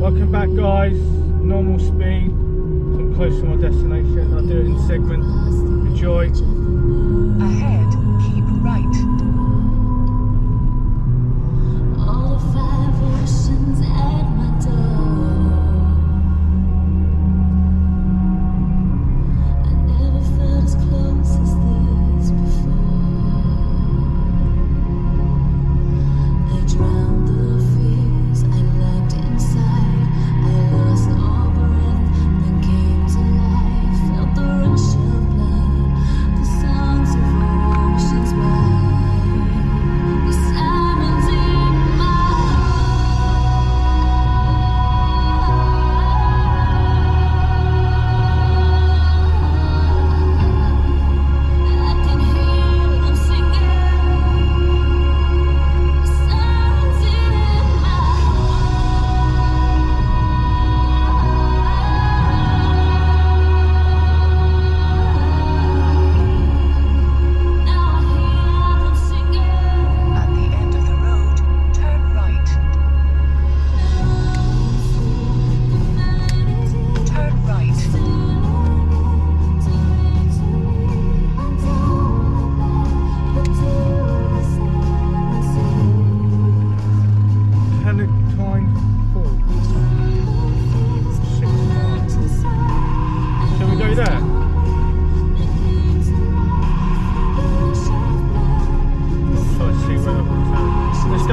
Welcome back guys, normal speed. I'm close to my destination, I'll do it in segment. Enjoy.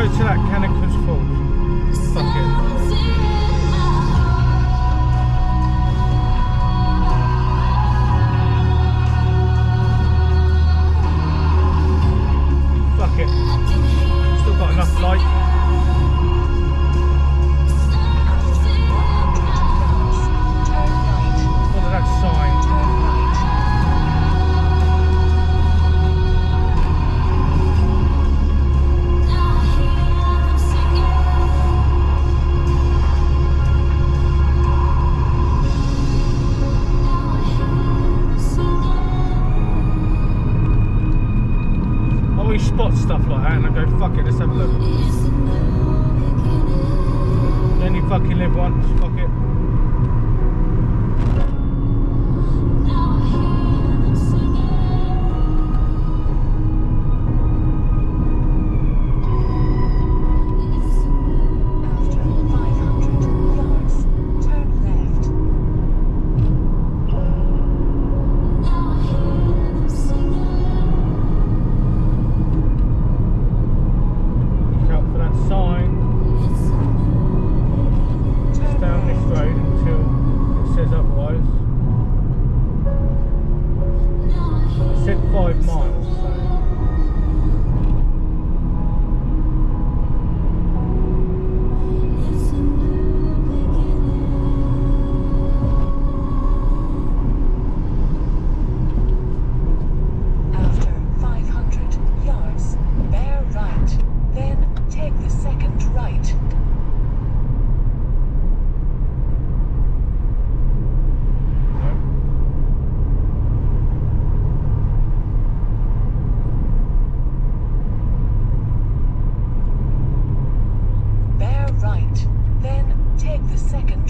to that Canicus Falls. spot stuff like that and I go, fuck it, let's have a look. Then you fucking live once, fuck it.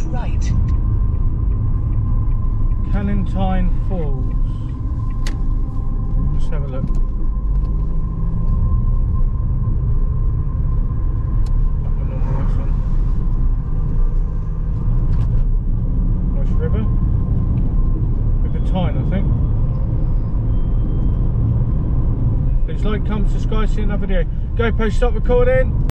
right. Canonteign Falls. Let's have a look. Nice river with the Tyne I think. Please like, comment, subscribe, see another video. GoPro stop recording.